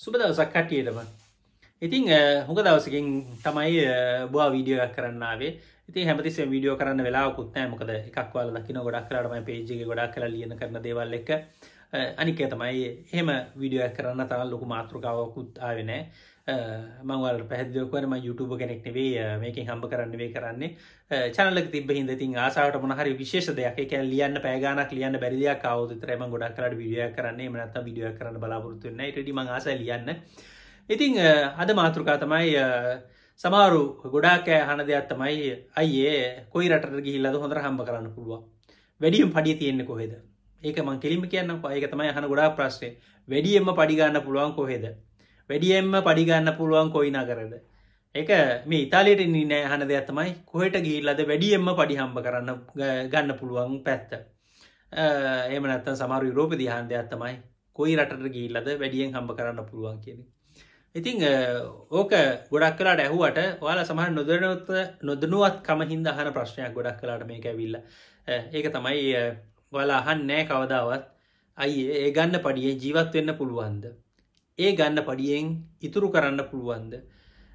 සුබ දවසක් කටියටම. ඉතිං හොක දවසකින් තමයි බවා වීඩියෝයක් කරන්නාවේ ඉති හැමතිස වීඩියෝ කරන්න වෙලාකුත්නෑ මොකද එකක්වල දකින ගොඩක් කරටම පේජික ගොඩක් කලා ලියන කරන දේවල් එක. අනික තමයි එහෙම වීඩියෝයක් කරන්න තරල් ලොකු මාතෘකාවකුත් ආවෙනෑ මංවල් පැහදිලෝකවනම YouTube කෙනෙක් නෙවේ මේකින් හම්බ කරන්න වේ කරන්නේ. චනලක තිබ හිද තින් ආසාට මොහරි විශේෂ දෙයක් එක ලියන්න පෑගනක් ලියන්න බැරිදයක් කවතරම ගොඩක් කරට විඩිය කරන්නේ. මනත් විඩිය කරන්න බලාපොරත්තුන්න ටඩි ම ආස ලියන්න. ඉතිං අද මාතෘකා තමයි සමාරු ගොඩාක් හන දෙයක් තමයි අයියේ කොයි රට ගිහිල්ලද හොඳර හම්බ කරන්න පුළුව වැඩියම් පඩිය තියෙන්නේ කොහෙද? ඒක මං කෙලිම කියන්න ඒක තමයි හන ගොඩා ප්‍රශ්නය වැඩියම්ම පඩිගන්න පුළුවන් කොහෙද? වැඩියෙන්ම පඩිගන්න පුළුවන් කොයි නගරද. එක මේ ඉතාලයට නෑ හන දෙයක් තමයි කොහට ගිල්ලද වැඩියෙන්ම පඩිහම්බ කරන්න ගන්න පුළුවන් පැත්ත. එමනත් සමර යුරෝප දිහන් දෙයක් තමයි කොයි රටට ගිල්ලද වැඩියෙන් හම්බ කරන්න පුළුවන් කියන. ඉතිං ඕක ගොඩක් කලාට ඇහුවට වාල සමහ නොදනොත් නොදනුවත් කම හින්ද හන ප්‍රශ්නයක් ගොඩක් කලාට මේක ඇවිල්ල ඒක තමයි වලා අහන් නෑ කවදාවත් අයි ඒ ගන්න පඩිය ජීවත් වෙන්න පුළුවන්ද ඒ ගන්න පඩියෙන් ඉතුරු කරන්න පුළුවන්ද.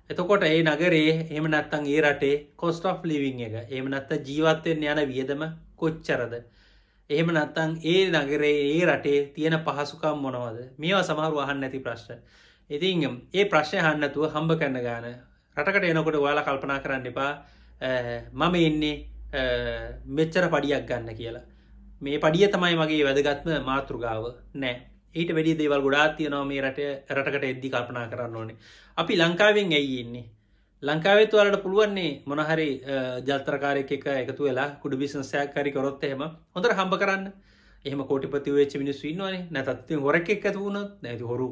එතකොට ඒ නගරේ එම නත්තං ඒ රටේ කොස්ට of ලිවිං එක එම නත්ත ජීවත්වයෙන් යන වියදම කොච්චරද. එහෙම නත්තං ඒ නගරේ ඒ රටේ තියෙන පහසුකම් මොනවද මේවා සමහරු අහන්න නැති ප්‍රශ්න. ඉතින් ඒ ප්‍රශ්නය හන්නතුව හම්බ කන්න ගාන රටකට එනකොට වාලා කල්පනා කරන්න එපා මම එන්නේ මෙච්චර පඩියක් ගන්න කියලා. මේ පඩිය තමයි මගේ වැදගත්ම මාතෘගාව නෑ ඊට වැඩි දේවල් ගොඩාත් තියනවා මේ රට රටකට එද්දි කල්පනා කරන්න ඕනේ. අපි ලංකාවෙන් ඇයි ඉන්නේ? ලංකාවෙත් වලට පුළුවන්නේ මොනහරි ජල්තරකාරයක එක එකතු වෙලා කුඩු බිසන්සයක් කරි කොරොත් එහෙම හොඳර හම්බ කරන්න. එහම කෝටිපති වෙච්ච මිනිස් ඉන්නවනේ. නැතත්ති හොරක් එක් ඇතුවුණොත් නැති හොරු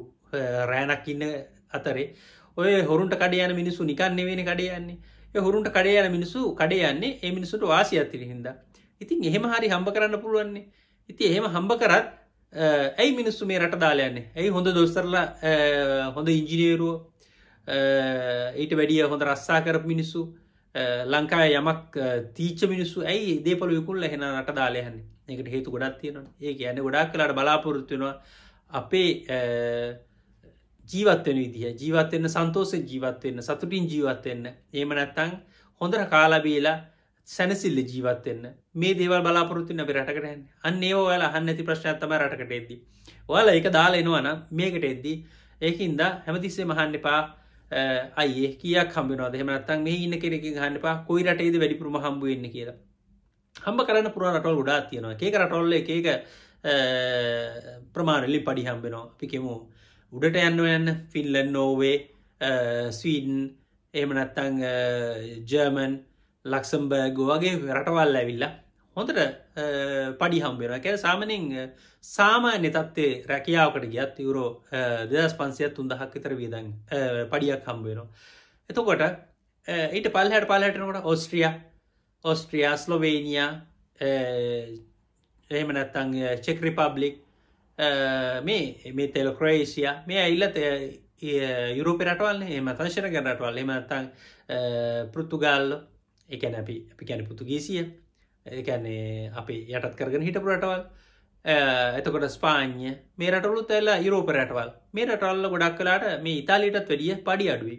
රෑනක් ඉන්න අතරේ ඔය හොරුන්ට කඩයන මිනිසු නිකන්න වෙන කඩයන්නේ හොරුන්ට කඩයන මිනිසු කඩයන්නේ ඒ මිනිසුට වාසි අතිරි හිද ඉතින් එහෙම හරි හම්බ කරන්න පුළුවන්නේ. ඉති එහෙම හම්බ කරත් ඇයි මිනිස්සු මේ රට දාලයන්නේ ඇයි හොඳ දොස්තරලා හොඳ ඉංජිනේරුව ඊට වැඩිය හොඳ රස්සා කරප මිනිස්සු ලංකාය යමක් තීච්ච මිනිස්සු ඇයි දේපල විකුල් එහෙන රට දාලයහන්න එකට හේතු ගොඩත් තියෙනවා ඒක ඇන්න ගොඩක් කලාට බලාපොරොත්තුවෙනවා අපේ ජීවත්වෙන විදිහ. ජීවත්වන්න සන්තෝස ජීවත්වන්න සතුටින් ජීවත්වන්න ඒම නැත්තං හොඳර කාලාබීලා සැනසිල්ල ජීවත්වෙන්න මේ දේවල් බලාපොරත්තු නැබ රටකටන්න අන්න ඒ ඔයාල අහන්න ඇති ප්‍රශ්නත්තම රටකට එද්දි. ඔයාල එක දාලා එනවන මේකට එද්දි ඒකින්ද හැමතිස්සේ මහන්න එපා. අයේ කියක් හම්බනවද හෙමනත්තන් මේ ඉන්න කෙනෙක හන්න පා කොයි රටේද වැඩිපුරම හම්බුවෙන්න කියලා. හම්බ කරන්න පුර රටවල් ගොඩා තියෙනවා. ඒක රටොල්ල එක ප්‍රමාණලි පඩි හම්බෙනවා පිකෙමු උඩට යන්න යන්න ෆිල්ලන් නෝවේ ස්වීඩන් එහමනත්තං ජර්මන් ලක්සම්බර්ග වගේ රටවල් ඇවිල්ලා හොඳට පඩි හම්බෙන කැ සාමනින් සාමාන්‍ය තත්වේ රැකියාවකට ගියත් යුරෝ දෙදස් පන්සියත් තුන්දහක් විතර වියදන් පඩියක් හම්බෙනවා. එතකොට ඊට පල්හට පල්හටනකොට ඔස්ට්‍රිය ඔස්ට්‍රියයා ස්ලොවේනියා එහෙම නැත්තං චෙක් රිපබ්ලික් මේ මේ තෙල ක්‍රේසිය මේ ඇල්ලත යුරෝප රටවල්න්නේ එම තංශන කරටවල් එමත්තං පෘතුගල්ල එකැන අපි අපි කැන පුතුගීසිය. එකැනේ අපි යටත් කරගෙන හිටපු රටවල්. එතකොට ස්පාන්ය මේ රටවලු ඇල්ල යුරෝප රටවල්. මේ රටවල්ල ගොඩක් කලාට මේ ඉතාලිටත් වැඩිය පඩි අඩුවයි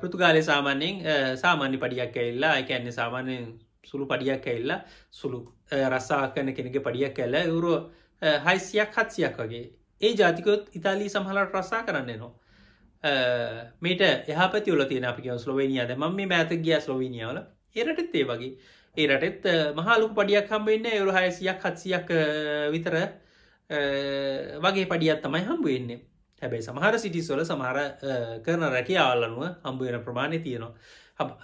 පෘතුගාලය සාමාන්‍යයෙන් සාමාන්‍ය පඩියක් ඇල්ලා එකන්නේ සාමාන්‍යයෙන් සුළු පඩියක් ඇල්ලා සුළු රස්සා කන කෙනෙක පඩියක් ඇල්ල යුරෝ හයිසියක් හත්සියක් වගේ. ඒ ජාතිකොත් ඉතාලී සහලට රස්සා කරන්න නවා මේට එහපතිවල තියෙන අපි ස්ලොවේනියාද ම මේ මෑත ගිය ස්ලොවීනියාවල. එරටත් ඒ වගේ. ඒ රටෙත් මහලු පඩියක් හම්බවෙන්න එවරු හයසියක් හත්සියක් විතර වගේ පඩියත් තමයි හම්බුවෙන්නේ හැබැයි සමහර සිටිස්වල සමහර කරන රැකියාවල්ලනුව හම්බුවෙන ප්‍රමාණය තියෙනවා.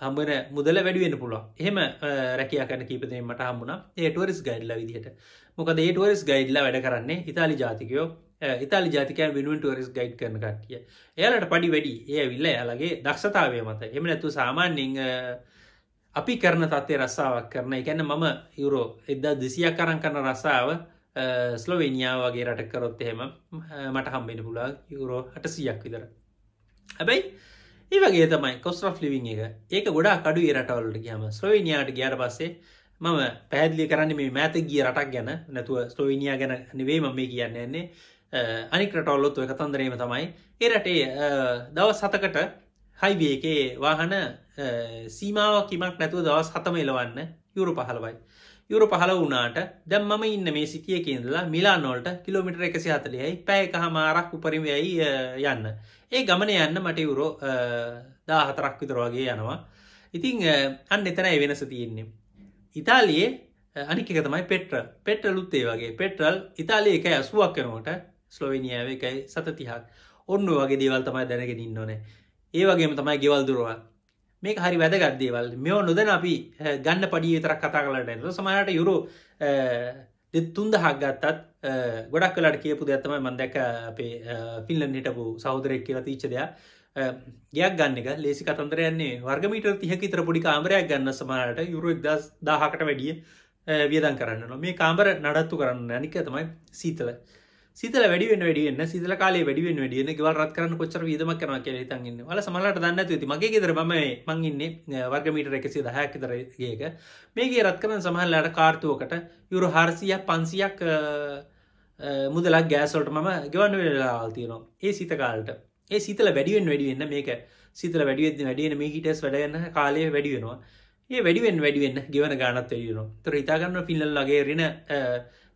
හම්බන මුදල වැඩුවෙන පුළුව එහෙම රැකයා කන කීපතීමට හම්බුණ. ඒටවරිස් ගයිඩ්ල විදිහට. මොකද ඒටවරිස් ගයිඩ්ල වැඩ කරන්නේ ඉතාලි ජාතිකයෝ. ඉතාලි ජාතිකයන් වෙනුවෙන් ටුවරිස් ගයිඩ් කරන කටිය එයාලට පඩි වැඩි. ඒ විල්ල යාලගේ දක්ෂතාවය මත එම නැතු සාමාන්‍යෙන් අපි කරන තත්වේ රස්සාාවක් කරන. එකැන මම යුරෝ එදා දෙසියක් කරන් කරන රස්සාාව ස්ලොවෙනිියාව වගේ රට කරොත් එහෙම මට හම්බෙන පුලා යුරෝ හට සියක් විතර. හැබැයි ඒ වගේ තමයි කොස්ට්‍රෆ් ලිවිං එක. ඒක ගොඩා කඩු රටවල්ට කියම ස්ලොවෙනියාට ගයාට පස්සේ මම පැදිලි කරන්න මේ මෑත ගිය රටක් ගැන. නැතුව ස්ලොවිනියා ගැන නෙවේ ම මේ කියන්න. එන්නේ අනික් රටවල්ලොත් ඔය කතන්දරේම තමයි ඒ රටේ දවස් සතකට හයිවේ එකේ වාහන සීමාවකිමක් නැතුව දවස් හතම එලවන්න යුරු පහළවයි. යුරු පහල වුණාට දැම් මම ඉන්න මේ සිටිය කියදලා මිලානෝල්ට කිලෝමිට එකසි හතලියයි පැය කහ මාරක් උපරිමයයි යන්න. ඒ ගමන යන්න මට යුරෝ දා හතරක් විතර වගේ යනවා. ඉතිං අන්න එතනයි වෙනස තියෙන්නේ. ඉතාලියේ අනික තමයි පෙට්‍ර පෙට්‍රලුත් ඒ වගේ පෙට්‍රල් ඉතාලිය එකයි අසුවක් කනකොට ස්ලොවෙනියාව එකයි සතතිහක්. ඔන්න වගේ දේවල් තමයි දැනගෙන ඉන්න ඕනේ. ඒ වගේම තමයි ගෙවල් දුරවල්. මේක හරි වැදගත්දේවල් මෙෝ නොදැන අපි ගන්න පඩි විතරක් කතා කලට සමහට යුරෝ තුන්ද හක් ගත්තත් ගොඩක් කලට කියපු දෙත්තම මන්දැක අපේ පිල්ලන් හිටපු සෞදරයක් කියලා තිීච්ච දෙයක්. ගයක් ගන්න එක. ලේසි කතන්දරයන්නේ වර්ගමීට තිහකිතර පොඩි කාමරයක් ගන්න සමහට යුරු එක්දස් දාහකට වැඩිය වියදන් කරන්න මේ කාමර නඩත්තු කරන්න අනික තමයි සීතල. සිතල වැඩිවෙන් වැඩියන්න සිතල කාලේ වැඩිවෙන් වැඩියන ගවල් රත් කරන්න කොච්චර විදම කරන කිය තන්ගන්න වල සමලට දන්න ඇති මගේ ගෙදර ම මංගන්න වර්ගමීට එකසි දහයක් තරගේක මේගේ රත් කරන සමහල්ලට කාර්තුවකට යුරු හාරසියක් පන්සියක් මුදලක් ගෑසොල්ට මම ගෙවන්න වෙලාල් තියෙනවා. ඒ සිත කාලට. ඒ සිතල වැඩිවෙන් වැඩිවෙන්න මේක සිතල වැඩිවෙද වැඩියෙන මේ හිටස් වැඩගන්න කාලය වැඩි වෙනවා. ඒ වැඩිවෙන් වැඩිවෙන්න ගෙවන ගානත් වෙනවා. තොර ඉතාගන්න පිල්ලල් ලගේ රෙන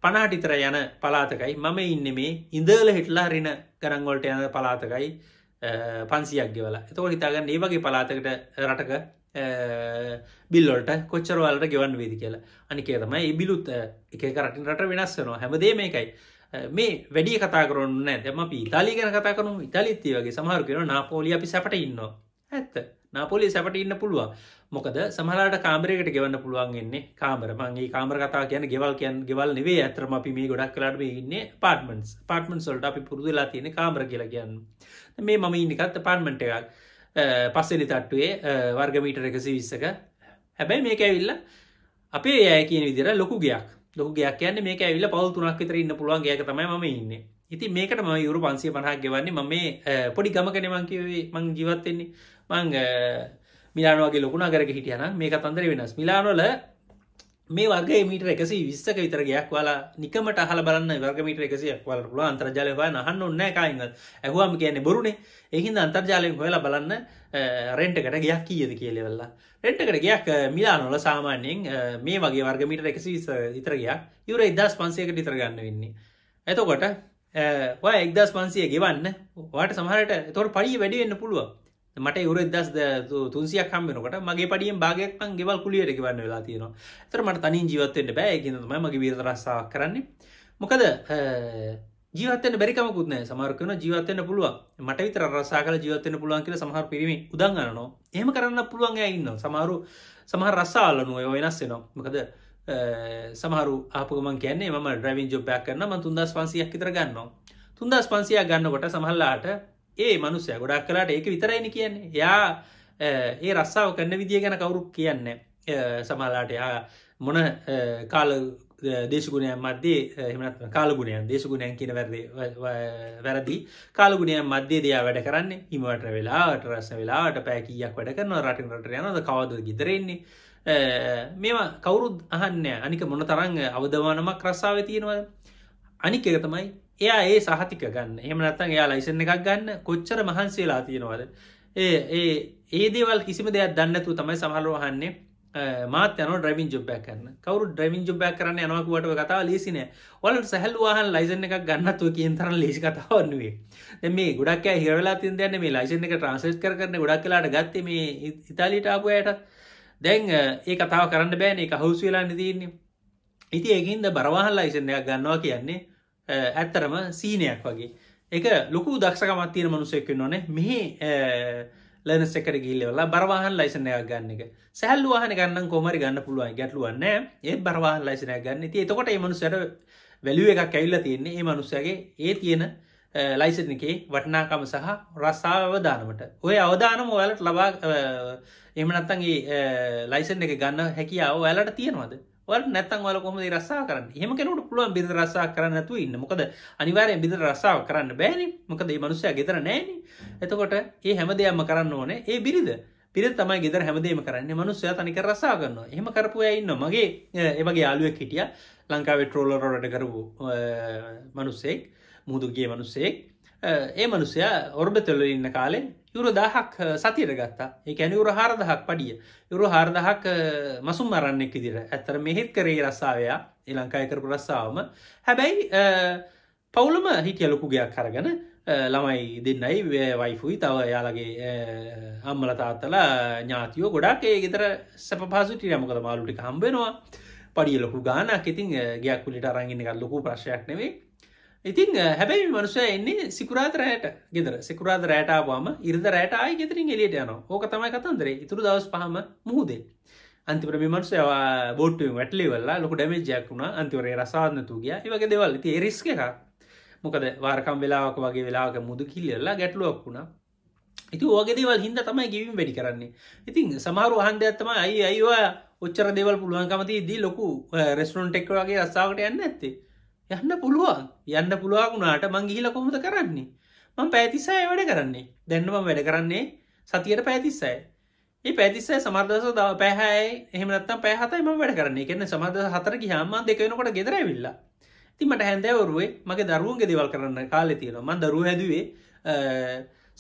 පනාටිතර යන පලාතකයි මම ඉන්න මේ ඉඳල හිටලා රින ගරංගොල්ට යන පලාතකයි පන්සියක් ගෙවලා. එතකොට හිතාගන්න ඒ වගේ පලාතකට රටක බිල්ලොට කොච්චරවලට ගෙවන් වේදි කියලා. අනිකේ තමයි ඉබිලුත් එක කරටින් රට වෙනස් වෙනවා. හැමදේ මේකයි. මේ වැඩි කතා කරන්න දැම අපි ඉතාලි ගැන කතා කරු ඉතාලිත්තිය වගේ සමහරු කෙන නාපෝලිය අපි සැපට ඉන්නවා. ඇත්ත. නාපොලි සැපට ඉන්න පුළුවන්. මොකද සමහලාට කාමරයකට ගෙවන්න පුළුවන් එන්නේ කාමර. මගේ කාමර කතා කියන ගෙවල් කියන් ගෙවල් නෙවේ ඇතරම අපි මේ ගොඩක් කලාට ඉන්න පාර්ටමන්ස් පාර්ටමන් සොල්ට අපි පුරදුලා තියෙන කාමර කියලා කියන්න. මේ මම ඉන්නකත් පාර්මෙන්ට් එකක්. පස්සෙලි තට්ටුවේ වර්ගමීටර එකසි විස්සක හැබැයි මේක ඇවිල්ල අපේ ඇය කියන විදිර ලොකු ගයක්. ලොකු ගයක් කියන්න මේක ඇවිල්ල පවල් තුනක් විතර ඉන්න පුළුවන් ගයක තමයි ම ඉන්න. ඉති මේකට ම යුරු පන්සිය පහක් ගෙවන්නේ ම පොඩි ගමකන මංකිවේ මං ජීවත්වෙන්නේ මං මිලානවාගේ ලොකුණ කරක හිටියන මේ කතන්දර වෙනස්. මිලානොල මේ වගේ මීට එකසි විස්සක විතර ගයක් වාලා නිකමට අහල බලන්න වර්ගමීට එකසියක් වල පුල අන්තර්ජාලයවා නහන්න ඔන්න කායිග ඇහවාම කියන්නේ බොරුණේ එහින්ද අන්තර්ජාලයෙන් හොයලා බලන්න රෙන්ටකට ගයක් කියද කියලෙවෙල්ලා රෙන්ටකට ගයක් මිලානොල සාමාන්‍යයෙන් මේ වගේ වර්ගමීට එකසි ඉතර ගයක්. යුර ඉදස් පන්සයකට ඉතර ගන්න වෙන්නේ. එතකොට එක්දස් පන්සිය ගෙවන්න වාට සමහට තොට පඩි වැඩිවෙන්න පුළුවන්. මට යුර දස් තුන්සියක් කම්බෙනකට මගේ පඩියෙන් භාගයක්න් ගෙවල් කුලියට ගවන්න වෙලා තියෙනවා. තර මට තනින් ජීවත්තෙන්ට බෑ. කියනම මගේ වීර රස්සාාවක් කරන්නේ. මොකද ජීවතන බැරිකමකුත්න සමරකන ජීවතන්න පුළුව මට විතර රසා කල ජීවතන පුළුවන් කියල සහර පිරිමි උදංගනනවා එහම කරන්න පුළුවන් ඉන්න සමහරු සමහර රස්සාල්ලනුව වෙනස්සෙනවා මොකද සමහරු ආපුගමන් කියන්නේ ම ඩ්‍රවින් ජොබ්බයක් කරන්න ම තුන්දස් පන්සියක් විතර ගන්නවා. තුන්දස් පන්සියක් ගන්නකොට සමහල්ලාට ඒ මනුස්සය ගොඩක් කලාට ඒක විතරයින කියන්නේ. යා ඒ රස්සාාව කන්න විදිිය ගැන කවුරු කියන්න සමල්ලාට යා මොන කාල දේශගුණයන් මධ්‍යේ එමත් කාලගුණයන් දේශගුණයන් කියන වැරදි වැරදි කාලගුණයන් මධ්‍යේ දෙයා වැඩ කරන්න? හිමට වෙලාට රස වෙලාට පෑකීයක් වැඩ කරන රටින් රට යනද කවද ගිදරෙන්නේ මේවා කවුරුත් අහන්න අනික මොන තරංග අවධවානමක් රස්සාාව තියෙනවා අනික එක තමයි එයා ඒ සහතික ගන්න. එහම නත්තන් එයා ලයිසන එකක් ගන්න. කොච්චර මහන්සේලා තියෙනවද? ඒ ඒ ඒ දේවල් කිසිම දෙයක් දන්නතු තමයි සමහලවහන්නේ මාත යන ඩ්‍රවින් ජොබ්බයක් කරන්න. කවරු ඩ්‍රවින් ජොබ්බයක් කරන්න යනකුවට කතාව ලේසින වලට සැහල්වාහන් ලයිසන එකක් ගන්නත්ව කියෙන් තරන ලේසි කතාවන්නුවේ මේ ගොඩක් හිරලා තින් දන්න මේ ලයිසන එක ට්‍රන්සස් කරන ගොඩක් කලාට ගත්ත මේ ඉතාලිට ආපුයට දැන් ඒ කතාව කරන්න බෑන. එක හවස් වෙලා නිතින්නේ ඉති ඒකින්ද බරවාහන් ලයිසනයක් ගන්නවා කියන්නේ ඇත්තරම සීනයක් වගේ. එක ලොකු දක්ෂකමත් තියෙන මනුසෙක්ක නොනේ මෙහි ලනස් එකට ගිල්ලවලා බරවාහන් ලයිසනයක් ගන්න එක. සැල්ලු වාහන ගන්න කොමරි ගන්න පුළුවන්. ගැටලුවන්න ඒ බරවාහන් ලයිසනයක් ගන්න. ති එතකොට මනුසට වැලුව එකක් ඇවිල්ල තියෙන්නේ ඒ මනුස්සයගේ ඒ තියෙන ලයිසන එකේ වටනාකම සහ රස්සාාව අවදානමට ඔය අවදානම ඔයාලට ලබා එමනත්තන්ගේ ලයිසන් එක ගන්න හැකියාව ඔයාලට තියෙනවද? වල නැත්තන් වල කොම රස්සා කරන්න? හෙම කෙනට පුළුවන් බිද රස්සා කරන්නතු ඉන්න. මොකද අනිවාරය බිද රස්සාාව කරන්න බෑනි. මොකද ඒ මනුසය ගෙතර නෑන. එතකොට ඒ හැම දෙයක්ම කරන්න ඕනේ ඒ බිරිද පිරි තමයි ගෙදර හැමදේම කරන්න. මනුස්සය තනික රසා කරන්න එහම කරපුය ඉන්න මගේ ඒමගේ යාලුවක් හිටිය. ලංකාවේ ට්‍රෝලරොඩ කරපු මනුස්සෙක් මුහදුගේ මනුස්සෙක්. ඒ මනුසයා ඔර්බතෙල්ල ඉන්න කාලේ යුරු දාහක් සතියට ගත්තා. ඒැන යුරු හාරදහක් පඩිය. යුරු හාරදහක් මසුම් මරන්නෙක් දිර ඇත්තර මෙහෙත් කරේ රස්සාාවයා. ඉලංකාය කරපු රස්සාාවම. හැබැයි පවුලම හිටිය ලොකුගයක් කරගන ළමයි දෙන්නයි වයිෆුයි තව යාලගේ අම්මල තාත්තලා ඥාතියෝ ගොඩක් ඒ ගෙතර සැප පහසුටිය මොකද මාලුටික හම්බෙනවා පඩිය ලොකු ගානක් ඉතින් ගයක් කුලිට අරංගින්න එකක් ලොකු ප්‍රශ්යක් නෙවේ ඉතින් හැබැයි මනුසය එන්නේ සිකුරාත රෑට ගෙදර. සිකුරාද රෑටාවාම ඉරද රෑට ආය ගෙතරින් එලියට යන ඕක තමයි කතන්දරේ. ඉතුරු දවස් පහම මුහදේ. අන්තිපර මනුසය බෝට්ටුවෙන් වැටලිවෙල්ලා ලොක ඩැමේජයක් වුණ. අන්තිවරේ රසාාධනතු ගිය. ඒවගේ දෙවල්. ති රිස්ක එක මොකද වාරකම් වෙලාවක වගේ වෙලාක මුද කිල්ලල්ලා ගැටලුවක් වුණා. ඉති ඕගේ දේවල් හින්ද තමයි ගිවිම් වැඩි කරන්නේ. ඉතින් සමහරු හන්ද ඇත්තම අයි අයිවා ඔච්චර දෙවල් පුළුවන්කමති දී ලොකු රෙස්ටරොන්් ටෙක් වගේ රස්සාාවට යන්න ඇත්තේ යන්න පුළුවන්. යන්න පුළුවන්ුණාට මං ගිහිල කොහොමද කරන්නේ? මං පැතිස්සය වැඩ කරන්නේ. දැන්නම වැඩ කරන්නේ සතියට පැතිස්සය ඒ පැතිස්සය සමර්දස දව පැහැයි එහමනත් පැහතයි ම වැඩ කරන්නේ. කියන්න සමද හතර ගහම දෙකවෙනකොට ගෙදරවිල්ලා තිමට හැන්දෑවරුවේ මගේ දරුවන්ගේ දෙවල් කරන්න කාලෙ තියෙන මන් දරුව හැදුවේ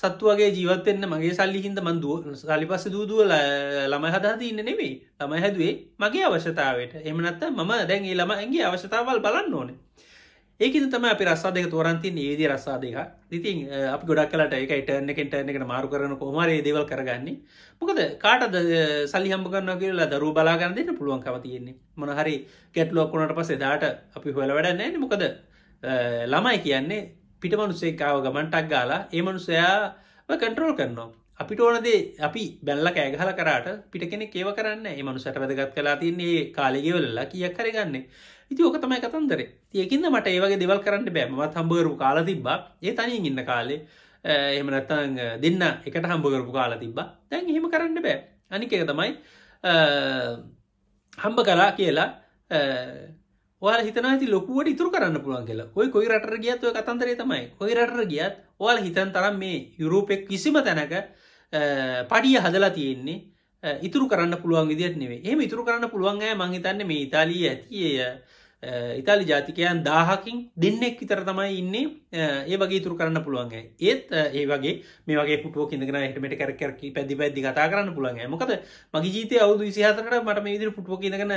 සත්තුවගේ ජීවතෙන්න්න මගේ සල්ලි හින්ද මන්දුව සලි පස්ස දූදුව ළම හදාද ඉන්න නෙවෙයි ළමයි හැදුවේ මගේ අවශ්‍යතාවට එමනත්ත මම දැන්ගේ ළම ඇගේ අවශ්‍යතාවල් බලන්න ඕනේ. ඒකද තම අපි රස්සා දෙක තෝරන්තින් ඒදී රස්සා දෙක ඉතින් අප ගොඩක් කලට එක ඉටර්න එක ඉටර්න එකට මාරු කරන කොමරේ දෙවල් කරගන්නේ. මොකද කාටද සල්ලි හම්බ කරන්න කියලා දරු බලාගන්න දෙන්න පුළුවන් කව තියෙන්නේ මොනහරි ගැටලුවක්කුණට පසේ දාට අපි හොල වැඩන්න මොකද ළමයි කියන්නේ පිටමනුසේකාව ගමන්ටක් ගාලා ඒ මනුසයා කන්ට්‍රෝල් කරනවා. අපිට ඕනදේ අපි බැල්ල කෑගහල කරට පිට කෙනෙ ඒව කරන්න ඒ මනුසට වැදගත් කලා තින්නේ කාලෙගෙවල්ලා කියක් කරගන්නේ ඉති ඕක තමයි කතන්දර. තියකින්ද මට ඒවගේ දෙවල් කරන්න බෑමත් හම්බරපු කාල තිබ්බා. ඒ තනින් ඉන්න කාලේ. එහෙමනත්තං දෙන්න එකට හම්බකරපු කාල තිබ්බා. දැන් එහෙම කරන්න බෑ. අනික එක තමයි හම්බ කරා කියලා ඔයාල හිතන ති ලොකුවට ඉතුරු කරන්න පුළුවන් කියලා. ඔයි කොයි රට ගියත් ඔය කතන්දරේ තමයි. කොයි රට ගියත් ඔයාල හිතන් තරම් මේ යුරෝපෙක් කිසිම තැනක පඩිය හදලා තියෙන්නේ ඉතුරු කරන්න පුළුවන් විදිත් නෙවේ එහම ඉතුරු කරන්න පුළුවන් මංහිතන්න මේ ඉතාලී ඇතිය ඉතාලි ජාතිකයන් දාහකින් දෙන්නෙක් විතර තමයි ඉන්නේ. ඒ වගේ තුරු කරන්න පුළුවන් ඒත් ඒ වගේ මේ වගේ පුටුව කිඳගෙන හටමට කරකරකි පැදි පැදි කතා කරන්න පුළුවන් මොකද මගේ ජීතය අවුදු විසිහතරට මට මේ විදිර පුටුව කියෙනගෙන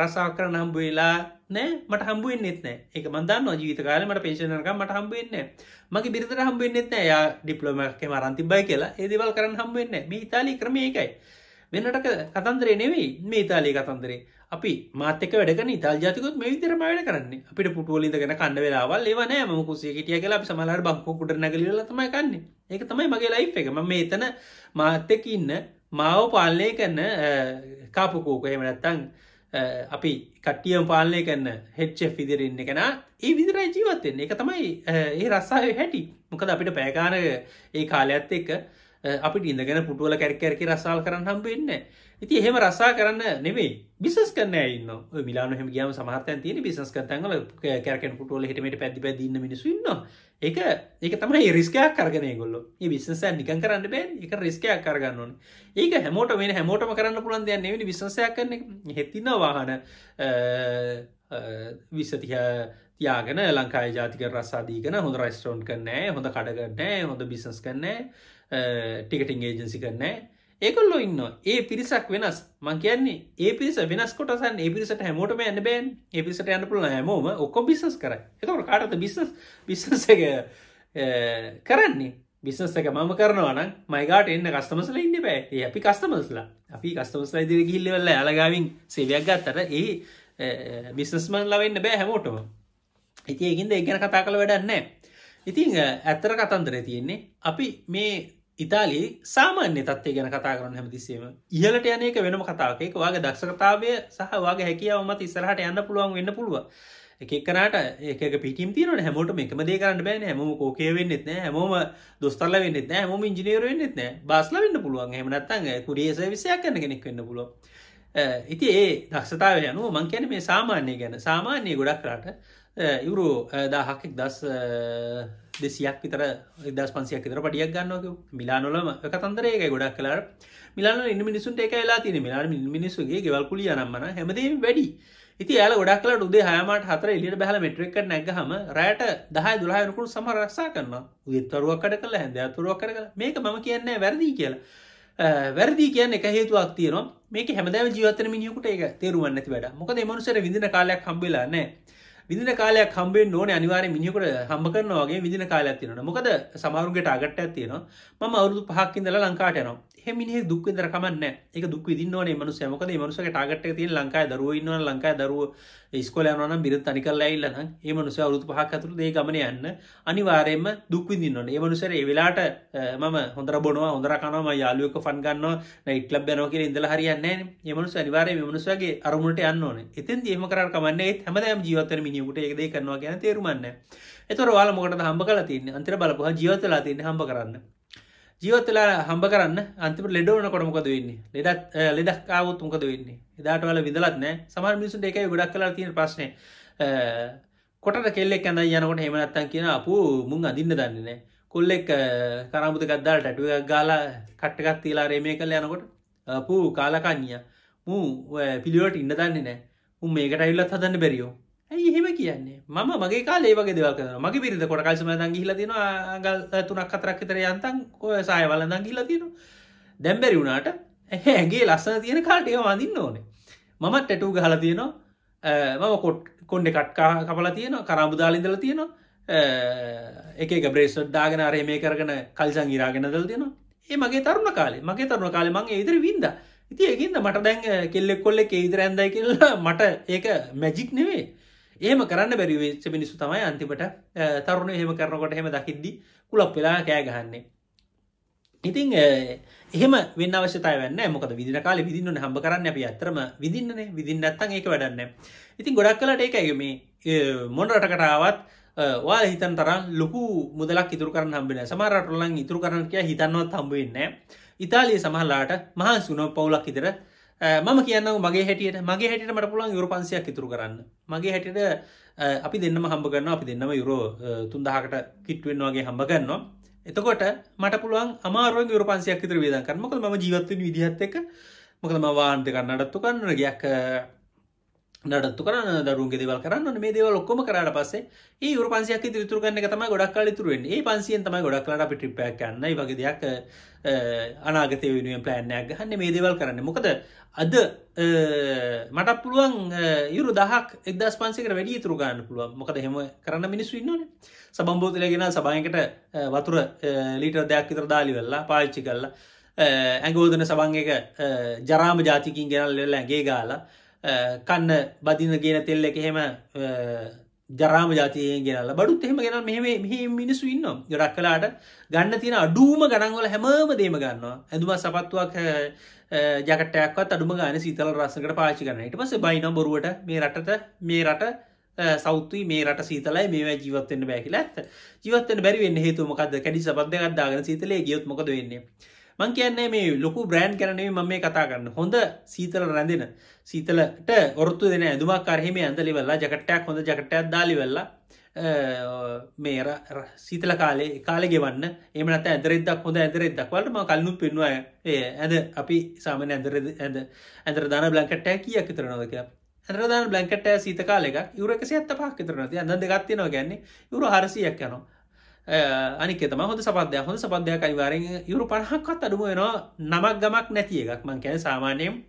රසා කරන්න හම්බ වෙලා නෑ. මට හම්බුවෙන්න්නෙත් නෑ. එක මන්දන්න ජීවිත කාල මට පේෂණක මට හම්බුවෙන්න මගේ බිරිතර හම්බුවෙන්න්නෙත් නෑ. යා ඩිප්ලෝමක මරන්තිබයි කියලා. ඒදවල් කරන්න හම්බුවෙන්න මේ ඉතාලි ක්‍රම ඒකයි. වෙන්නට කතන්දරේ නෙවෙයි. මේ ඉතාලී කතන්දරේ. අපි මාතක වැඩ ඉතාල් ජාතිකුත් මේ විතර වැඩ කරන්නේ. අපිට පුටුවලින්දගෙන කන්න වෙලාවල් ඒව නෑ. ම කුසේ හිටිය කියලා අපි සමහර බංකොකුට නැගලල තමයි කන්නේ. ඒක තමයි මගේ ලයි් එක. ම එතන මාතක ඉන්න මාව පාලනය කරන්න කාපුකෝක එහෙමනැත්තං අපි කට්ටියම් පාලනය කරන්න හෙච්ච විදිරන්න කෙන ඒ විදිරයි ජීවත්තෙන් එක තමයි ඒ රස්සාය හැටි. මොකද අපිට පෑකාන ඒ කාලයක්ත් එක්ක අපිට ඉඳගෙන පුටුවල කැරකැරකි රස්සාල් කරන්න හම්බෙන්න ඉති එහෙම රස්සා කරන්න නෙවේ බිසස් කන්න ඉන්න මිලාන හම ගියම සමහතන් තියෙන බිසස් කතන්ගල කැරකෙන් පුටුවල හිටමට පැදි පැදින්න මිනිසුන්න එක ඒක තමයි රිස්කයක් කරගන ගොල්ල ඒ බිසස නිකන් කරන්න බෑ එක රිස්කයක් කරගන්න ඕන. ඒක හැමෝට වෙන හැමෝටම කරන්න පුළන් දෙයක් නෙවනි විශසයක් කරන හෙතින්න වාහන විස්සතිහ තියාගෙන ලංකායි ජාතික රස්සාදීකන හොඳ රයිස්ටෝන්් කරනෑ හොඳ කඩගන්නෑ හොඳ බිසස් කරනෑ ටිකටිං ඒජන්සි කරනෑ ඒකොල්ලො ඉන්න ඒ පිරිසක් වෙනස්. මං කියන්නේ ඒ පිරිස වෙනස් කොටසන් ඒ පිරිසට හැමෝටම යන්න බෑන්. ඒ පිරිසට යන්න පුළ හැමෝම ඔක්කො බිසස් කර එතකට කාටත බිස්නස් බිස්සස එක කරන්නේ? බිස්නස් එක මම කරනවන මයිගට එන්න කස්තමසල ඉන්න බෑ. අපි කස්තමස්ලා අපි කස්තමස්ලා ඉදිරි ගිල්ලවල්ල අලගාවින් සේවයක් ගත්තර ඒ බිස්නස්මන් ලවෙන්න බෑ හැමෝටම. ඉති ඒකින්ද ඒ ගැන කතා කළ වැඩන්නෑ ඉතිං ඇත්තර කතන්දර තියෙන්නේ අපි මේ ඉතාලි සාමාන්‍ය තත්ේ ගැන කතා කරන්න හැමතිස්සේම ඉහලට යනක වෙනම කතාවකෙක් වගේ දක්ෂකතාවය සහ වගේ හැකියාව මත ඉස්සරහට යන්න පුළුවන් වෙන්න පුළුව එකක්නට ඒක පිටම් තින හැමෝට එකම දේ කරන්න බෑන හැම කෝකය වෙන්නෙත් නෑ. හැමෝම දොස්තරල වෙන්නෙත් නෑ. හම ඉජිනීර වෙන්නෙත් නෑ. බස්ල වෙන්න පුළුවන්. හමනත්තන් කුරියස විසයක් කන්න කෙනෙක් වෙන්න පුළුව ඉති ඒ දක්ෂතාව යනු මං කියන මේ සාමාන්‍ය ගැන. සාමාන්‍ය ගොඩක් කරට ඉවරු දාහක්ෙක් දස් දෙසියක් විතර දස් පන්සියක් විතර පටියක් ගන්නක මිලානොලම කතන්දරේක ගොඩක් කලාට මිලාන ඉන්න මිනිසුන්ට එක වෙලා තින මිලාන මිනිස්සුගේ ගෙවල්කුලිය නම්මන හැමදීම වැඩි. ඉති යාල ගොඩක් කලට උදේ හයමට හතර එලියට බැහල මෙට්‍රික් නැගහම රෑට දහයි දුලායනකුට සම රක්සා කරන්න උදෙත්තරුවක්කට කළ හැද අතුරුවක් කර මේක මම කියන්නේ වැරදිී කියලා. වැරදි කියන්න එක හේතුවක් තියනවා. මේක හැමදම ජීවතන මිනිියකුට එක තේරුවන්නති වැඩ මොකද මනුසර විදින කාලයක් හම්බෙලා නෑ විදින කාලයක් හම්බේ ඕන. අනිවාර මිනිියකට හම්බ කරනවාගේ විදින කාලයක් තියන මොකද සමාරුන්ගට අගට ඇතියනවා ම අවුදු පහක්කින්දල ලංකාටයනවා හෙමිනි දුක් දර කමන්න එක දුක් විදින්නවන මනුස මොකද මනුසක ටාගට තිය ලංකායි දරුවන්න ලංකායි දරුව ස්කොලයනන බිර තනිකල් ඇල්ලන ඒ මනුස අවුතු පහක් අතුරු දේ ගමන යන්න අනිවාරයෙන්ම දුක්විදින්නන ඒ මනුසර වෙලාට මම හොඳර බොනවා හොඳර කනම යාලුවක ෆන් ගන්න නයිටලබ් යනෝ කිය ඉඳල හරියන්න යමනුස අනිවාරය මනුසගේ අරමුණට යන්න ඕන. එතන් ඒම කර කමන්නේ හැමදම ජීවතන මිනිියකුට එකදේ කරනවා ගැන තේරුමන්න එතොර වාල මොකට හම්බ කල තින්න? අන්තර බලපහ ජීවතලා තින්න හම්බ කරන්න. ජීවත්වෙලා හම්බ කරන්න අන්තිම ලෙඩවන කොටමකද වෙන්නේ? ලෙඩත් ලෙඩක් කාවත් මොකද වෙන්නේ? එදාට වල විදලත් නෑ. සමර මිනිසුන් එකයි ගොඩක් කලා තියෙන ප්‍රශ්නය කොට කෙල්ලෙක් ඇඳ යනකොට හෙමනත්තන් කියන අපපු මුං අදින්න දන්නේනෑ කොල්ලෙක් කරමුත ගත්දාල් ටැටුව ගාලා කට්ටගත් තිලා රේමය කල යනකොට අපපු කාලකන්නිය මූ පිළිවට ඉන්න දන්නේ නෑ. උම් මේකට අයිල්ලත් හදන්න බැරියෝ. ඇයි එහෙම කියන්නේ? මම මගේ කාලේ වගේ දෙවල් කරන මගේ පිරිත කොට කල්සම දන් ගිහිලා තියෙනවා. අඟල් තුනක් හතරක් විතර යන්තම් ඔය සාය වලඳන් ගිහිලා තියෙනවා. දැන් බැරි වුණාට ඇගේ ලස්සන තියෙන කාට ඒවා වඳින්න ඕනේ. මමත් ටැටූ ගහලා තියෙනවා. මම කොට් කොන්්ඩෙ කට්කා කපලා තියෙනවා. කරාඹු දාලා ඉඳලා තියෙනවා. එක එක බ්‍රේස්ලට් දාගෙන අර මේ කරගෙන කල්සන් ඉරාගෙන දල් තියෙනවා. ඒ මගේ තරුණ කාලේ. මගේ තරුණ කාලේ මං ඒ ඉදිරි වින්දා. ඉතින් ඒකින්ද මට දැන් කෙල්ලෙක් කොල්ලෙක් ඒ ඉදිරිය ඇඳයි කියලා මට ඒක මැජික් නෙවෙයි. ඒම කරන්න බැරිවෙච්ච මිනිස්සු තමයි අන්තිමට තරුණ එහෙම කරනකොට හෙම දකිද්දි කුලප් වෙලා කෑ ගහන්නේ. ඉතිං එහෙම වෙන්න අවශ්‍යතාය වන්න මොකද විදින කාල විදින්න හම්බ කරන්න අපි අතරම විදින්නනේ විදින්න ඇත්තන් ඒක වැඩන්න ඉතින් ගොඩක් කලට ඒක ඇයම මොනරටකටාවත් වා හිතන් තරම් ලොකු මුදලක් ඉතුර කරන්න හම්බෙන සමරටලන් ඉතුරු කරන කිය හිතන්නවත් හම්බවෙන්න ඉතාලිය සමහල්ලාට මහන් සුනෝ පවුලක් ඉතර මම කියන්න මගේ හැටියට. මගේ හැටියට මට පුළන් යුරු පන්සියක් ඉතුරු කරන්න. මගේ හැටියට අපි දෙන්නම හම්බ කරන්න අපි දෙන්නම යුරෝ තුන්දහකට කිට්වෙන් වගේ හම්බ කරන්නවා එතකොට මට පුළුවන් අමාරුව යුරු පන්සියක් ඉතුර වේදන් කරන මොකද ම ජීවත්ව විදිහත් එක මොකද ම වාන්ත කරන්නටත්තු කරන්න ගයක් නඩත්තු කරන්න දරුන්ගේ දෙවල් කරන්න මේ දේව ලොක්කොම කරට පස්සේ ඒ යුර පන්සියක් තුර කන්න තම ගොඩක් කල තුරුවෙන් ඒ පන්සියෙන් තමයි ගොඩක් කලට අපි ටිප්පයක් කන්න වගේ දෙයක් අනාගතය වෙනුවෙන් ප්ලෑන්නයක් හන්න මේ දේවල් කරන්න. මොකද අද මට පුළුවන් යුරු දහක් එක්දස් පන්සිකට වැඩි තුරු ගන්න පුළුවන්. මොකද හෙම කරන්න මිනිස්සු ඉන්නන සබම්බෝතිලගෙන සබයකට වතුර ලීට දෙයක් විතර දාලි වෙල්ලා පාච්චි කරලා ඇගෝදන සබන් එක ජරාම ජාතිකින් ගෙනල් වෙල්ලා ඇගේ ගාලා කන්න බදින ගෙන තෙල්ල එක හෙම ජරාම ජාතියෙන් ගෙනල බඩුත් එහෙම ගෙන මෙහම මෙහ මිනිස්සු ඉන්න ගොඩක් කලාට ගන්න තියෙන අඩුම ගණන්වල හැමම දේම ගන්නවා. ඇඳුම සපත්තුවක් ජකටයක්වත් අඩුම ගන සීතල රස්සකට පාචි කරන ට පස බයින බොරුවට මේ රටට මේ රට සෞතුයි මේ රට සීතලයි මේ ජීවත්වන්න බැකිල ඇත් ජීවත්තන බැරිවෙන්න හේතු මොකද කැඩි සබද්ධගත්දාගෙන සීතලේ ගියොත් මොකද වෙන්නේ? මං කියන්නේ මේ ලොකු බ්‍රෑන්් කරනේ මම මේ කතා කරන්න. හොඳ සීතල රැඳෙන. සීතලට ඔරත්තු දෙන ඇඳුමක් කරහෙම ඇඳලි වෙල්ලා ජකටයක් හොඳ ජකටයක් දාලි වෙල්ලා මේ සීතල කාලේ කාලෙ ගෙවන්න. එමනත් ඇදරෙදක් හොඳ ඇදරෙදක් වලටම කල්නුත් පෙන්වා ඒ ඇද අපි සාමන ඇදර ඇද ඇදර දාන බ්ලංකටෑ කියක් තරනද කියලා. ඇදරදාන බ්ලංකට සීත කාලෙක යුරකසි ඇත්ත පක් තරනති අන්න දෙගත්තිනවා ගැන්නේ යුරු හරසියක් යනවා. අනිකතම හොඳ සපදය හොඳ සපදයක් අනිවාරෙන් යුරු පණහක්කත් අඩුම වෙනවා නමක් ගමක් නැති එකක්. මං කැන සාමානයෙන්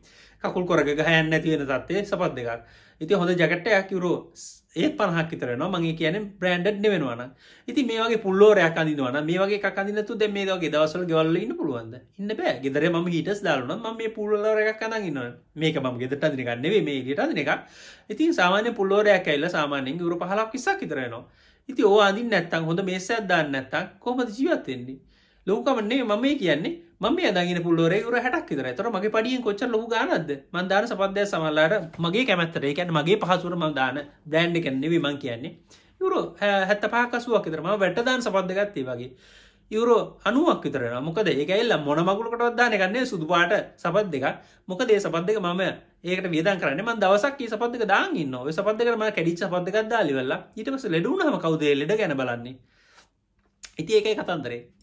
කකුල් කොරග ගහයන්න නැතිවෙන තත්වේ සපත් දෙකක්. ඉති හොඳ ජගටයක් යුරු ඒ පහක් තරන මගේ කියන බ්‍රන්ඩ් නෙවෙනවාන ඉති මේගේ පුල්ලෝරයක් අඳිනවන මේ වගේ කඳන්නතු ද මේ වගේ දවසල් ගවල්ල ඉන්න පුළුවන්ද? ඉන්න බෑ. ගෙදර ම හිටස් දාලන ම මේ පුල්ලෝරයක් කඳන්න මේක ම ගෙදට අදිනගන්නෙවේ මේ ට අදින එක ඉතින් සාමාන්‍ය පුල්ලෝරයක් ඇල්ල සාමාන්‍යෙන් ගුරු පහලක් කිසක් ඉතරනවා ඉති ඕ අදින් නැත්තං හොඳ මේසයක් දාන්න නැත්තක් කොමද ජීවත්තෙන්නේ ලෝකමන්නේ මම කියන්නේ මම දගෙන පුල්ලෝරේ ර හැටක් තර තර මගේ පඩියෙන් කොච්ච ලොහ ගනද මන්දාන සපදය සමල්ලාට මගේ කැමැත්තර එකැන මගේ පහසුර ම දාන බ්‍රන්් එකැන්නෙවී මං කියන්නේ. යුරෝ හැත්ත පාකසුවක් තරම වැටදාන සපද්දගත්තේ වගේ. යුරෝ අනුවක් විතරන මොකද ඒකල්ල මොන මගුලකට දාන ගන්නේ සුදුපාට සපත් දෙක මොක දේ සපත් දෙක මම ඒකට වියදන් කරන්න. ම දවසක් සපත්ක දාන්න ඔය සපත්කරම කැඩි සපත්ක දාලිවෙල්ලා ඊටමස ලෙඩුනහම කවදේ ලෙඩ ගැන බලන්නේ? ඉති ඒකයි කතන්දරේ.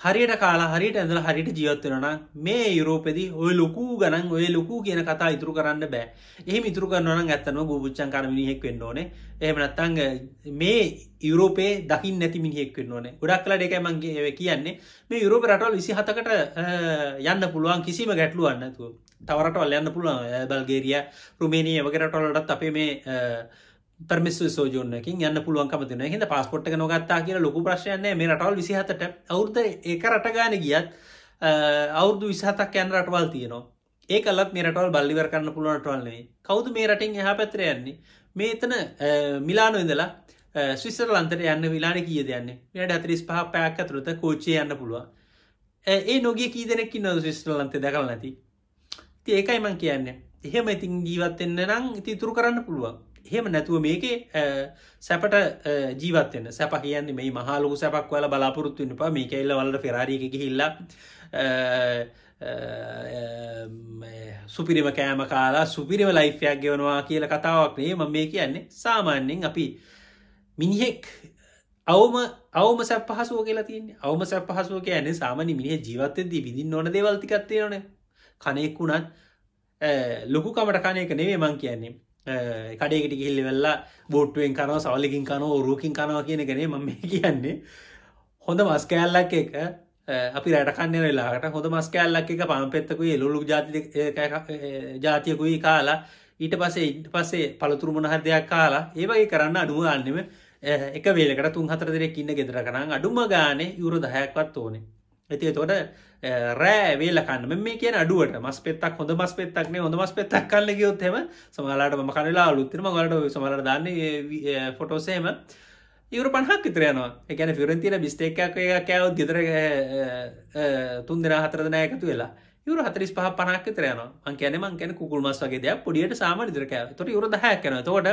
හරියට කාලා හරිට ඇඳල හරිට ජීවත්වෙනන මේ යුරෝපෙදි ඔය ලොකු ගනන් ඔය ලොකු කියන කතා ඉතුරු කරන්න බෑ. එහි ඉතුරු කරන්නන ඇත්තනව ගුච්චන් කර මිනිහෙක් වෙන්න ඕනේ. එහමනත්තංග මේ යුරෝපේ දකිින් නැති මිනිහෙක් වෙන්න ඕනේ. ගොඩක් කලා දෙක මන්ගේ කියන්නේ. මේ යුරෝප රටවල් විසි හතකට යන්න පුළුවන් කිසිම ගැටලුවන්නතු තවරටවල් යන්න පුළුවන්. බල්ගේරිය රුමේනී වගේරටවලටත් අපේ මේ පර්මිස් සෝජෝනකින් යන්න පුළුවන්කම තින හිද පස්පොට් එක නොගත්තා කියල ලොකු ප්‍රශ්යන්නේ මේ රටවල් විසිහතට අවුද්ධ ඒක රටගාන ගියත් අවුදු විසාතක් යන්න රටවල් තියනවා. ඒ කලත් මේ රටවල් බල්ලිවර කරන්න පුළුවන්ටවල්න්නේ කවුද මේ රටින් එහ පැත්‍ර යන්නේ? මේ එතන මිලානො ඉඳලා ස්විස්සර ලන්තට යන්න විලාන කිය දයන්නේ යට අතරිස් පහ පැයක් ඇතුළත කෝච්චය යන්න පුළුවන්. ඒ නොගේ කී දෙනෙක් න්න ස්විස්ටර ලන්තේ දකල් නැති? ඒකයි මං කියන්නේ. එහෙම ඉතින් ජීවත්වෙන්න නම් ඉති තුරු කරන්න පුළුවන්. එහෙම නැතුව මේකේ සැපට ජීවත්වන්න සැප කියන්නේ මේ මහලු සැපක් වල බලාපොරොත්තු පා මේ කෙල්ල වලට ෆෙරාරික හිල්ලා සුපිරිම කෑම කාලා සුපිරිම ලයිෆයක් ගෙවනවා කියල කතාවක් නේ ම මේ කියන්නේ සාමාන්‍යෙන් අපි මිනිහෙක් අවම අවම සැප පහසුව කියලා තියන්නේ. අවම සැප පහසුව කියන්නේ සාමනි මිනිහ ජීවත්තදී විදිින් නොන දේවල්තිකත්තේ නොන කනෙක් වුණත් ලොකුකමට කනයක නෙවේ මං කියන්නේ. කඩේකට ගිහිල්ලි වෙල්ලා බෝට්ටුවෙන් කනව සවලිකින් කනව රූකින් කනවා කියන ගැනේ මම කියන්නේ. හොඳ මස්කෑල්ලක් එක අපි රටකන්න වෙලාට හොඳ මස්කෑල්ලක් එක පම්පෙත්තකුයි එලුලු ජාති ජාතියකුයි කාලා ඊට පසේ ඉට පස්සේ පළතුරු මොනහර දෙයක් කාලා ඒවගේ කරන්න අඩුව අන්නෙම එක වේලකට තුන් හතර දෙරෙක් ඉන්න ගෙදර කරන්න අඩුම ගානේ යුරු දහයක්වත් ඕනේ. ඇති තොට රෑ වේලකන්න මේ කියන අඩුවට. මස් පෙත්තක් හොඳ මස් පෙත්තක්නේ හොඳ මස් පෙත්තක් කල්ල ගයොත්හෙම සමලාට ම කනලා අලුත්තරම ගලට සමලට දන්න ෆොටෝසේම ඉවර පහක් විතරයනවා එකන ෆිරන්තින බිස්ටේක්ක් එක කෑවත් ගෙදර තුන් දෙෙන හතරදන එකතු වෙලා. යුර හතරිස් පහ පනක් තරයන අන්කැන මං කැන කුල් මස් වගේ දෙයක් පොඩියට සාම දිරකෑ තොට යුර දහයක් කන තෝට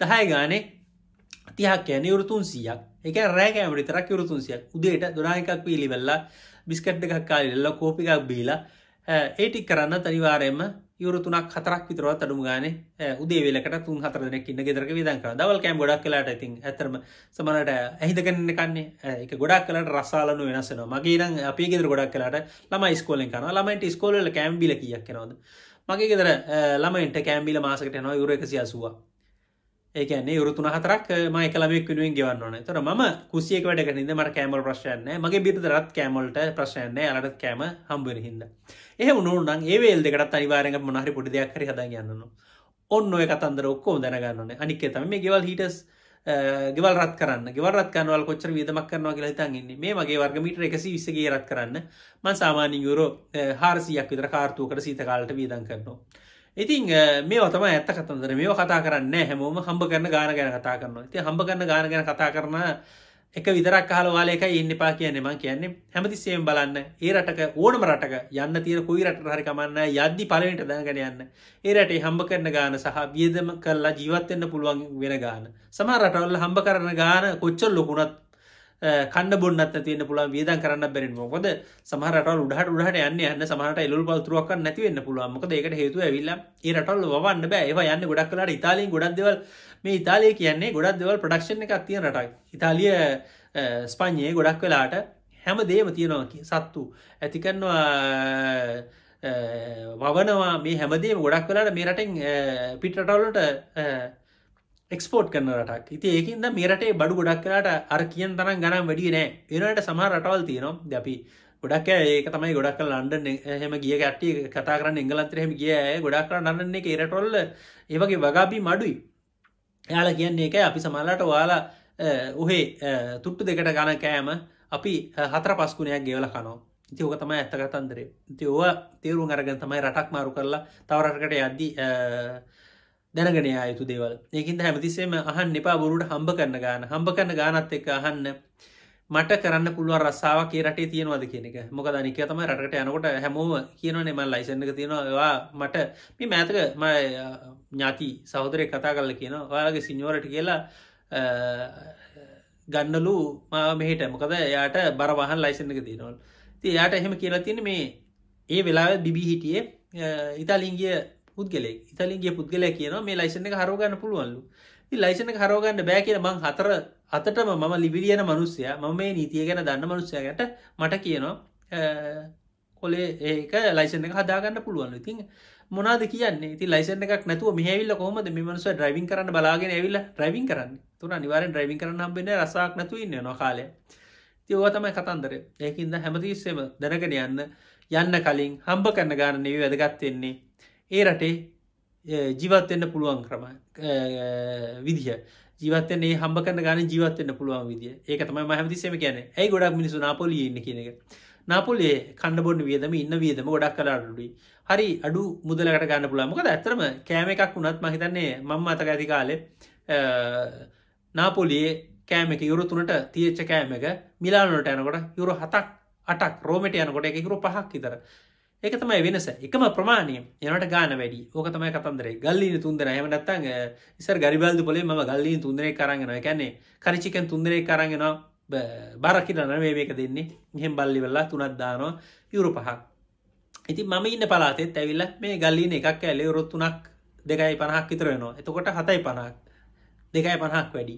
දහය ගානේ තිහක් කියන යුරුතුන් සියක් එක රෑකෑමට තරක් යුරුතුන්සියක් උදේට දුනායකක් පිළිවෙල්ලා බිස්කට් එකක් කාලෙල්ල කෝපිකක් බීලා ඒටික් කරන්න තනිවාරයම යුරතුනක් හතරක් විතරවත් අඩුම ගාන උදේවෙලකට තුන් හතර දෙනෙක් ඉන්න ගෙදරක විදන් කර දවල් කෑම් ගොඩක් කලාට ඉතින් ඇතරම සමනට ඇහිදකන්න කන්නේ. එක ගොඩක් කලට රස්සාලනු වෙනස්සන මගේ නම් අපේ ගෙදර ගොඩක් කලාට ළම ස්කෝලෙන් කන ළමයිට ස්කෝල කෑම්බිල කියක් කෙනවද මගේ ගෙදර ළමයින්ට කෑම්බිල මාසකට යනවා යුර එකසි අසුවා. ඒකන්නේ යුරුතුන හතරක් ම එකලමක් වෙනුවෙන් ගෙවන්න ඕන. තොර ම කුසියක වැඩ නිද මට කෑමල් ප්‍රශ්යන්න මගේ බිරිතරත් කෑමල්ට ප්‍රශ්යන්න අලට කෑම හම්බුවෙන හිද එහ මුණුන් ඒවේල් දෙකට අනිවාරෙන් මොනහරි පොඩි දෙයක් හරි හද ගන්නන ඔන්න ඔය කතන්දර ඔක්කෝ දැනගන්නන අනික තම මේ ගෙවල් හිටස් ගෙවල් රත් කරන්න. ගෙවරත් කනවල් කොච්චර විදමක් කරනවා කියලා හිතන්ගන්නේ මේ මගේ වර්ගමිට එකසි විස්සගේ රත් කරන්න. මන් සාමාන්‍ය යුරෝ හාරසියක් විතර කාර්තුවකට සීතකාලට වීදන් කරනවා. ඉතින් මේ ඔතම ඇත්ත කතන්දර මේ කතා කරන්න හැමෝම හම්බ කරන ගාන ගැන කතා කරනවා. ති හම්බ කරන්න ගාන ගැන කතා කරන එක විදරක් කාලවාලයක ඉන්න පා කියන මං කියන්නේ හැමතිස්සේම් බලන්න. ඒ රටක ඕනම රටක යන්න තියෙන කුයි රට හරිකමන්න යද්දි පලවිට දැනගෙන යන්න. ඒ රටේ හම්බ කරන ගාන සහ වියදම කරලා ජීවත්වෙන්න පුළුවන් වෙන ගාන. සම රටවල්ල හම්බ කරන ගාන කොච්චල් ලොකුණත් කන්න බොන්නත් තියන්න පුළන් වියදන් කරන්න බැරින් මොකද සමහරට උඩහට උඩහට යන්න යන්න සමහට එලු පල්තුරුවක් නැතිවෙන්න පුළුවන්. මොකද ඒකට හේතු ඇවිල්ල ඒ රටල් වන්න බෑ. ඒවා යන්න ගොඩක් කලාට ඉතාලින් ගොඩක් දෙවල්. මේ ඉතාලිය කියන්නේ ගොඩක් දෙවල් ප්‍රඩක්ෂණ එකක් තියෙන රටක්. ඉතාලිය ස්පං්ඥයේ ගොඩක් වෙලාට හැම දේම තියෙනවා සත්තු. ඇතිකන්නවා වවනවා. මේ හැමදේම ගොඩක් වෙලාට මේ රටෙන් පිටරටවලට එක්ස්පෝට් කරන රටක්. ඉති ඒකින්ද මේ රටේ බඩු ගොඩක් කලාට අර කියෙන් තරම් ගනම් වැඩිය නෑ. එනට සමහ රටවල් තියනවා. දැපි ගොඩක් ඒක තමයි ගොඩක් ලන්ඩන් එහෙම ගිය කට්ටිය කතා කරන්න එංගලන්තරහෙම ගිය ගොඩක් කර නන්නන්නේ එක ඒරටොල්ල ඒවගේ වගාබී මඩුයි. යාල කියන්නේ එක අපි සමල්ලට වාලා ඔහේ තුට්ටු දෙකට ගණ කෑම අපි හතර පස්කුණයක් ගෙවල කනෝ ඉති ඕක තමයි ඇත්ත කතන්දරේ. ඉති ඕවා තේරුම් අරගෙන තමයි රටක් මාරු කරලා තවරටකට යද්දී දැනගෙන යුතු දේවල්. ඒකින්ද හැමතිස්සේම අහන් එපා බොරුට හම්බ කරන්න ගාන. හම්බ කරන්න ගානත් එක්ක අහන්න මට කරන්න පුළුව රස්සාාව කියරටේ තියෙනවාද කියන එක. මොක දනික තම රට යනකොට හැමෝම කියනවන එම ලයිසන්නක තියෙනවා. මට මේ මෑතක ම ඥාති සහෝදරය කතා කල්ල කියන ඔයාලගේ සිංහෝරට කියලා ගන්නලු මා මෙහිට. මොකද යායට බර වහන් ලයිසන්නක තියෙනවල් ති යායට එහෙම කියලා තියෙන මේ ඒ වෙලා බිබි හිටියේ ඉතාලිංගිය පුද්ගලෙක් ඉතලින්ගේ පුද්ගලය කියන මේ ලයිසන එක හරෝගන්න පුළුවන්ලු. ලයිසන හරෝගන්න බෑ කියන මං හතර අතටම මම ලිබිලියන මනුස්සය මම මේ නීතිය ගැන දන්න මනුස්සයකට මට කියනවා කොලේ ඒක ලයිසන එක හදාගන්න පුළුවන් ඉතින් මොනාද කියන්නේ? ති ලයිසන එකක් නැතුව මෙහවිල්ල කොහමද මෙමනස ඩ්‍රයිවින් කරන්න බලාගෙන ඇවිල්ල ඩ්‍රයිවින් කරන්න? තුන නිවාරෙන් ඩ්‍රයිවින් කරන්න හම්බෙන රසාක් නැතු ඉන්න නොකාලය තියෝ තමයි කතන්දර ඒකින්ද හැමතිස්සෙම දැනගෙන යන්න යන්න කලින් හම්බ කරන්න ගාන නෙවි වැදගත්වෙන්නේ ඒ රටේ ජීවත්වෙන්න පුළුවන් ක්‍රම විදිහ ජීවත්තන්නේ හම්බ කන්න ගන ජීවත්වන්න පුළුවන් විදිිය. ඒක තමයි මහමතිසම කියන ඇයි ගොඩක් මිනිසු නාපොලිය ඉන්න කියන එක? නාපොලේ කණ්ඩබොඩ වියදම ඉන්න වියදම ගොඩක් කලාඩුයි හරි අඩු මුදලකට ගන්න පුළාමකද ඇතරම කෑම එකක් වුණත් මහිතන්නේ මං අතක ඇති කාලෙ නාපොලියේ කෑමක යුරු තුනට තියච්ච කෑමක මිලානොට යනකොට යුරු හතක් අටක් රෝමට යනකොට එක යුරු පහක් විතර. ඒක තමයි වෙනස. එකම ප්‍රමාණය එනට ගාන වැඩි. ඕක තමයි කතන්දරේ. ගල්ලීන තුන්දර හම නත්තන් ඉසර ගරිබල්ද පොලේ ම ගල්ලීන් තුන්දරේ කරගෙන කැන්නේ කරිචිකන් තුන්දරේ කරගෙනවා බරකිරන මේක දෙන්නේ. එහෙම බල්ලි වෙල්ලා තුනත් දානවා. යුරු පහක් ඉති මම ඉන්න පලාතෙත් ඇවිල්ල මේ ගල්ලීන එකක් ඇලේ රොත්තුනක් දෙකයි පණහක් විතර වෙනවා. එතකොට හතයි පණක් දෙකයි පණහක් වැඩි.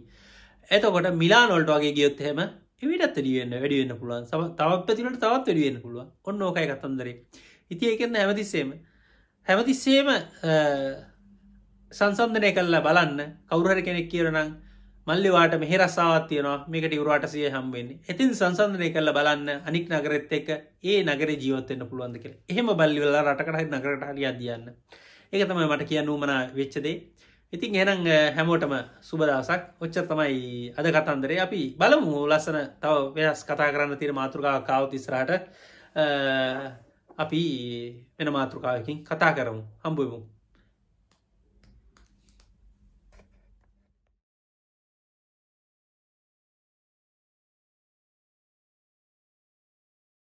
එතකොට මිලා නොල්ට වගේ ගියොත් හෙම එවිටත් ඩියන්න වැඩිවෙන්න පුළුවන්. සම තවත් පැතිලට තවත් වැඩිවෙන්න පුළුවන්. ඔන්න ඕකයි කතන්දරේ. ඉති ඒකන්න හැමතිස්සේම හැමතිස්සේම සංසන්ධනය කල්ලා බලන්න. කවුරහර කෙනෙක් කියරනම් මල්ලිවාට මෙහි රස්සාවත් තියෙනවා. මේකට ඉවරට සිය හම්බෙන්නේ. ඇතින් සංසන්ධනය කල්ල බලන්න අනික් නගරෙත් එක්ක ඒ නගර ජීවත්තෙන්න්න පුළුවන්ද කියල. එහෙම බල්ලිවෙලා රටකට නගරට හරි අදයන්න. ඒක තමයි මට කියන්න වමන වෙච්චදේ ඉතින් එනම් හැමෝටම සුබදසක් ඔච්ච තමයි අද කතන්දරේ. අපි බලමු ලස්සන තව වෙනස් කතා කරන්න තිර මාතෘකාව කාවතිස්රාට අපි වෙන මාතෘකාවකින් කතා කරමු. හම්බුවමු.